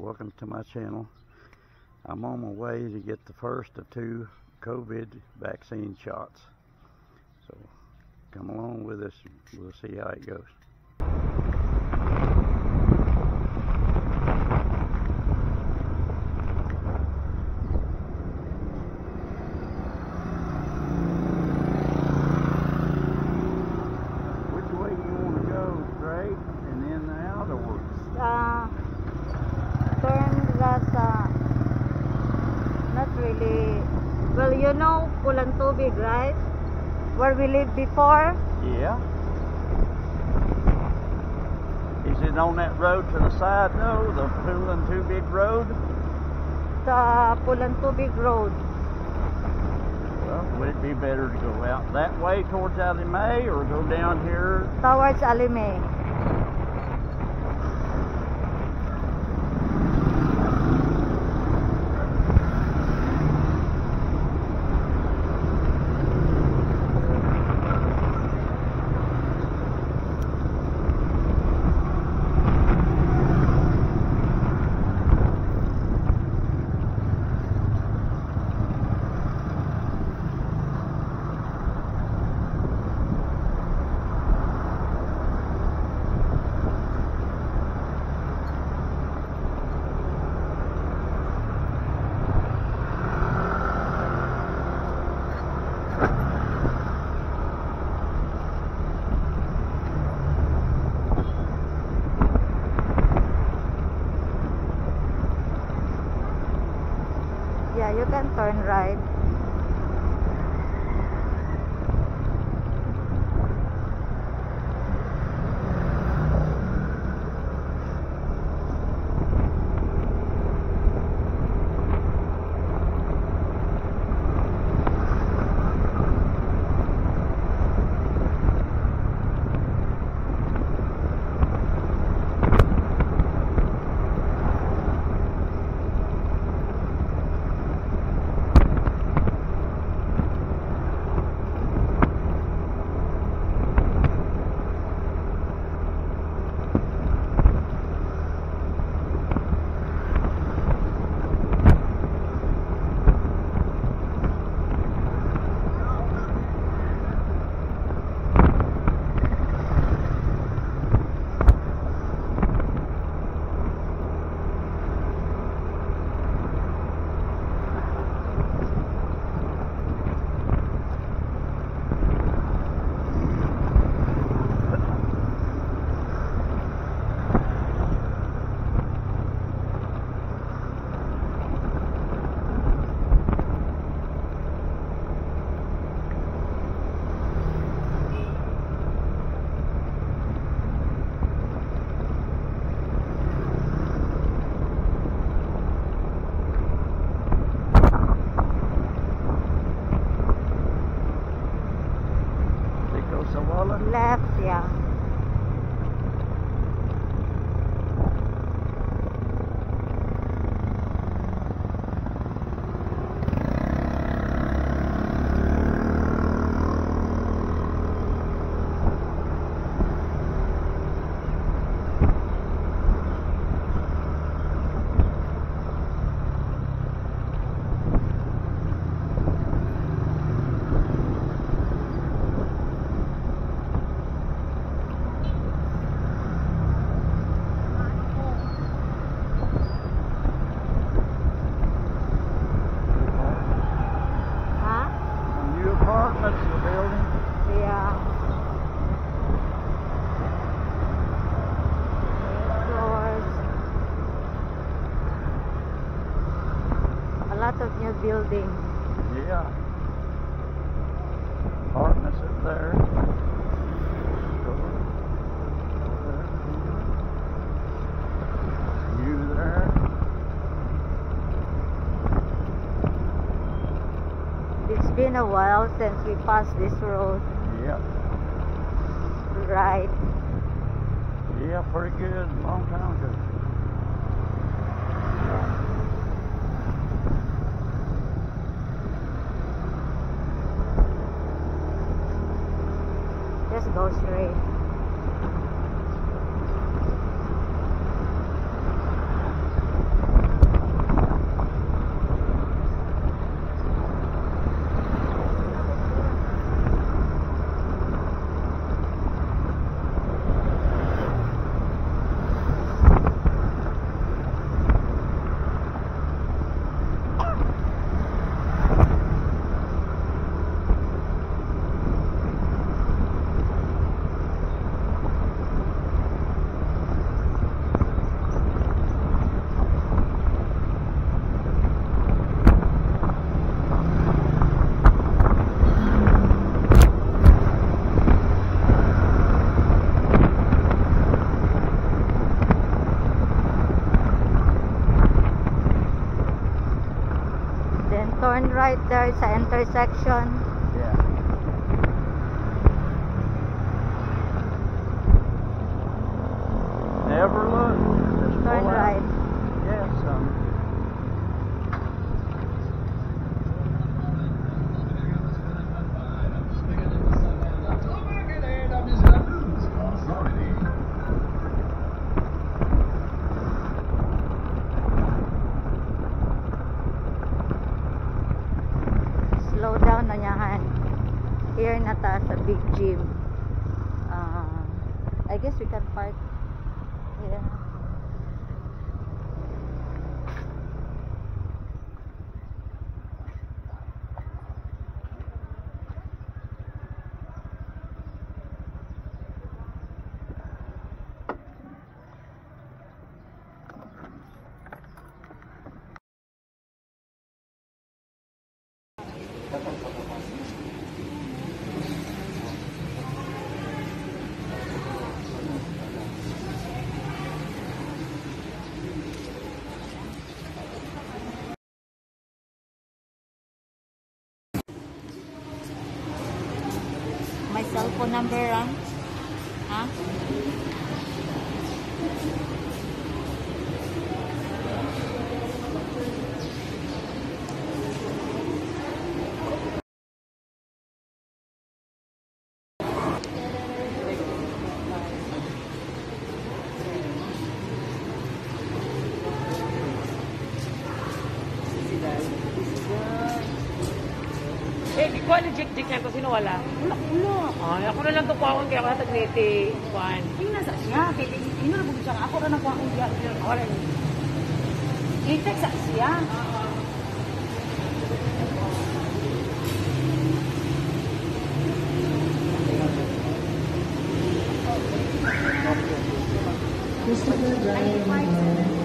welcome to my channel. I'm on my way to get the first of two COVID vaccine shots. So come along with us we'll see how it goes. Which way you want to go? Straight and then out or uh, that uh, not really well you know Pulang Tubig right where we lived before Yeah. Is it on that road to the side though, the Pulin Two Road? the Pulang Tubig Road Well, would it be better to go out that way towards Alimay or go down here? towards Alime you can turn right It's been a while since we passed this road, Yep. right? Yeah, pretty good. Long time ago. Just go straight. right there sa intersection. Yeah. Never look. Cellphone number, ah? Ha? Eh, di ko na jik-jik niya kasi wala. Muna lang tupawan kaya ako tag 91. Yung nasa siya, kaya inulabog siya nga. Ako ka nang kuwang uliya. Ako rin. Itek sa siya. Gusto ko dyan.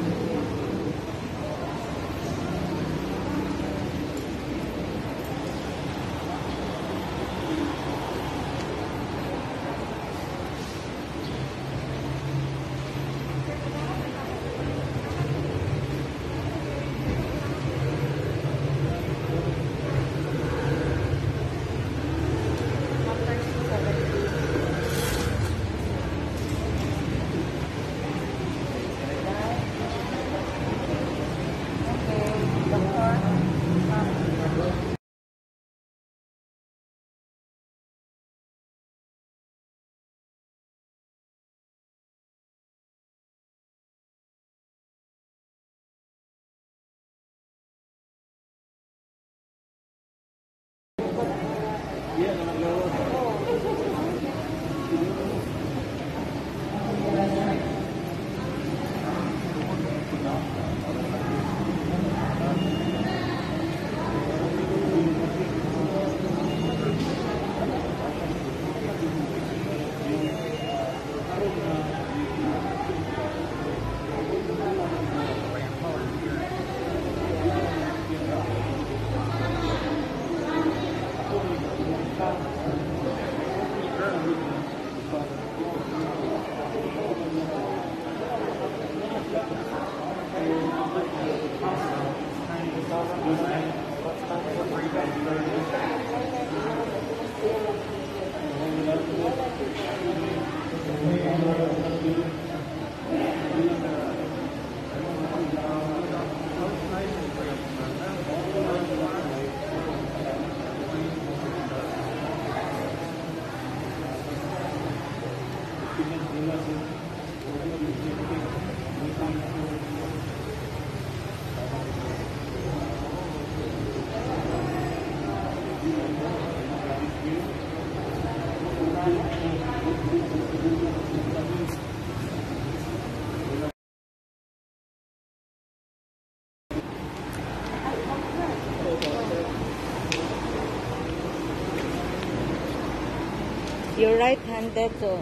You're right-handed, so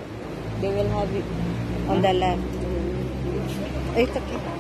they will have it on the left. It's okay.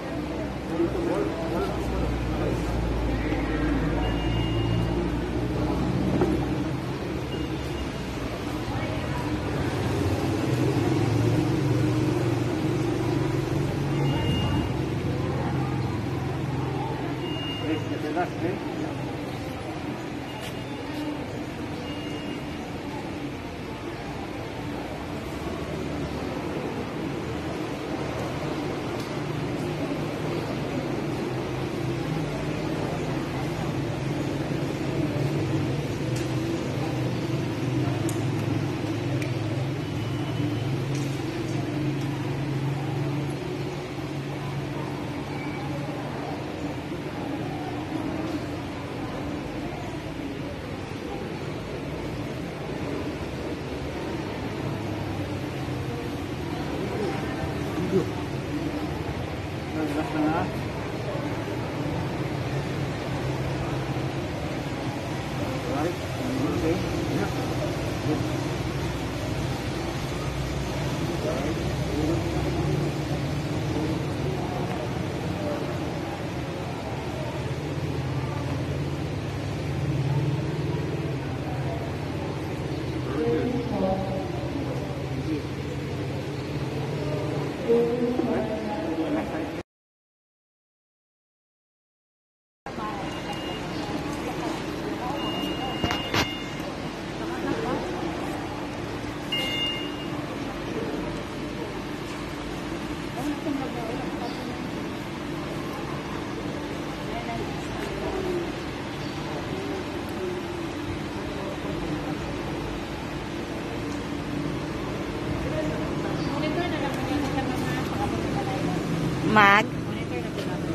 mag...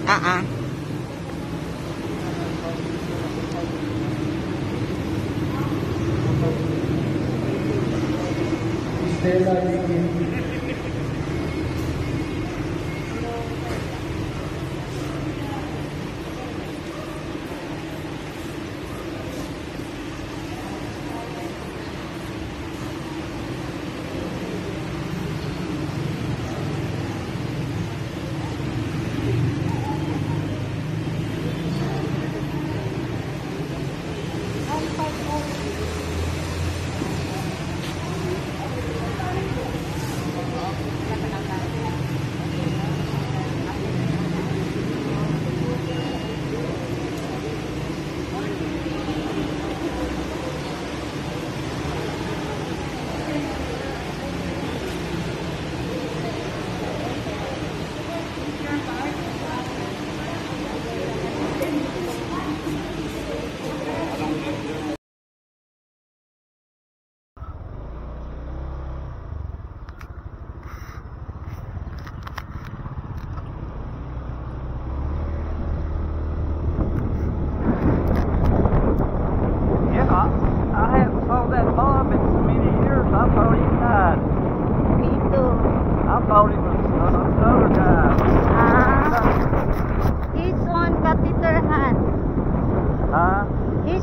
Ah, ah.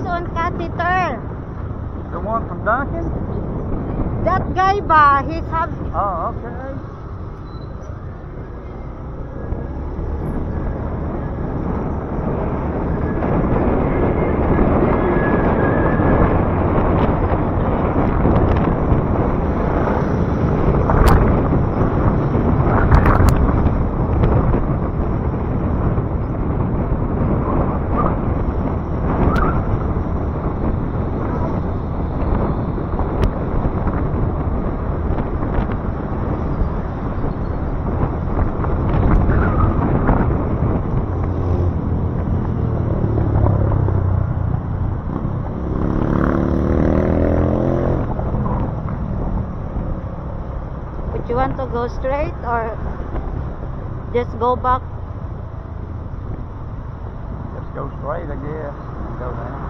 On catheter. The one from Duncan? That guy ba, he's have Oh, okay. Would you to go straight or just go back? Just go straight, I guess. Go down.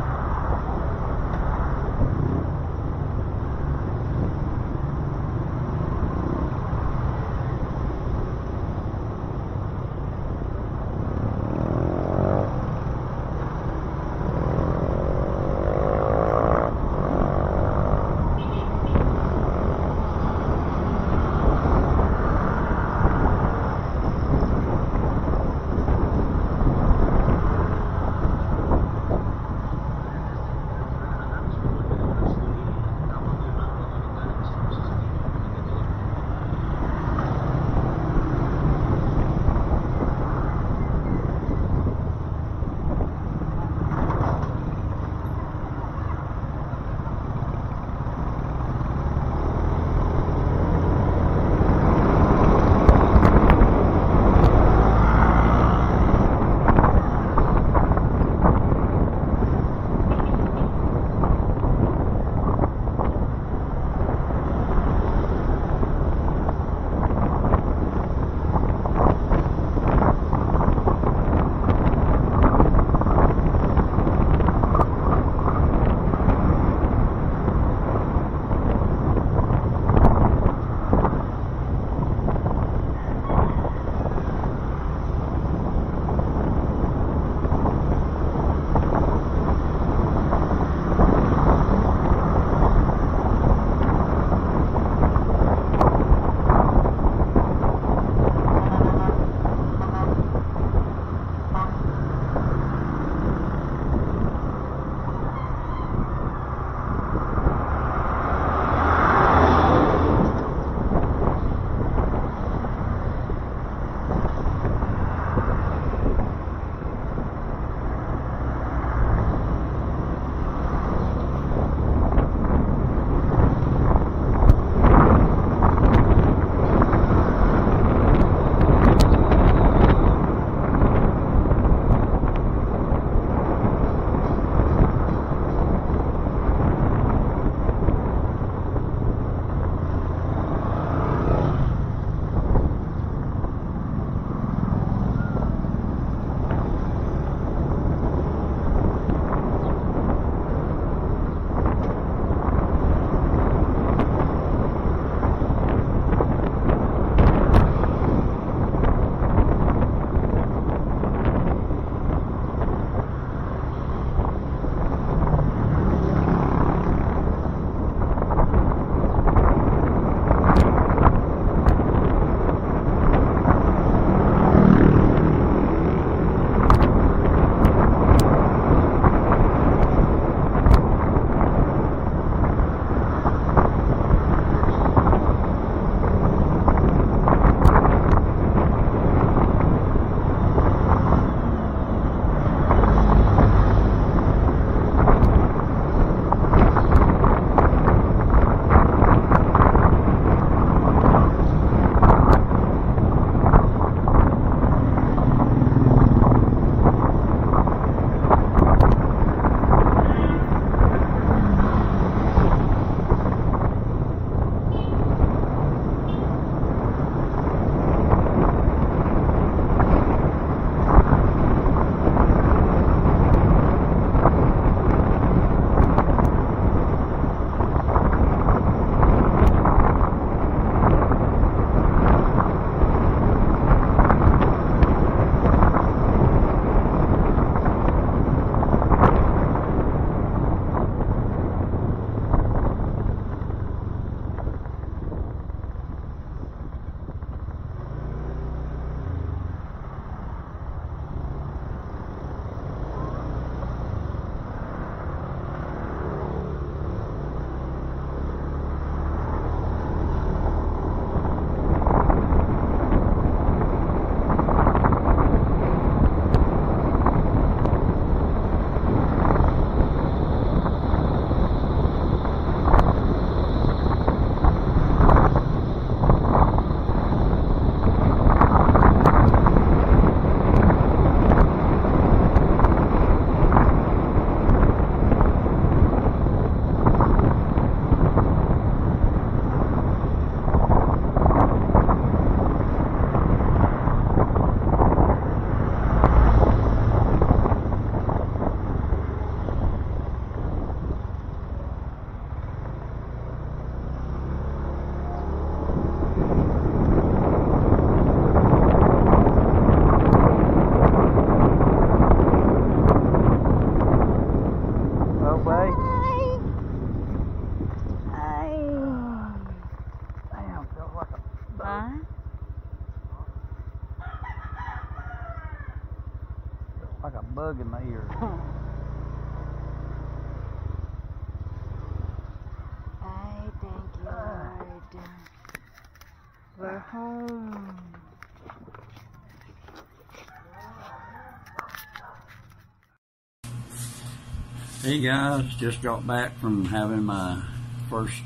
Hey guys, just got back from having my first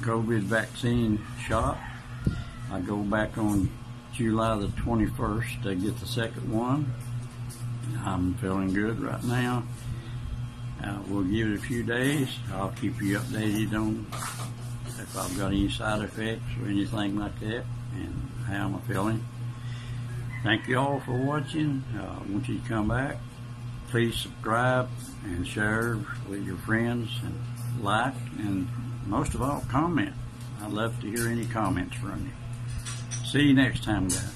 COVID vaccine shot. I go back on July the 21st to get the second one. I'm feeling good right now. Uh, we'll give it a few days. I'll keep you updated on if I've got any side effects or anything like that and how I'm feeling. Thank you all for watching. Uh, I want you to come back please subscribe and share with your friends and like and most of all comment. I'd love to hear any comments from you. See you next time guys.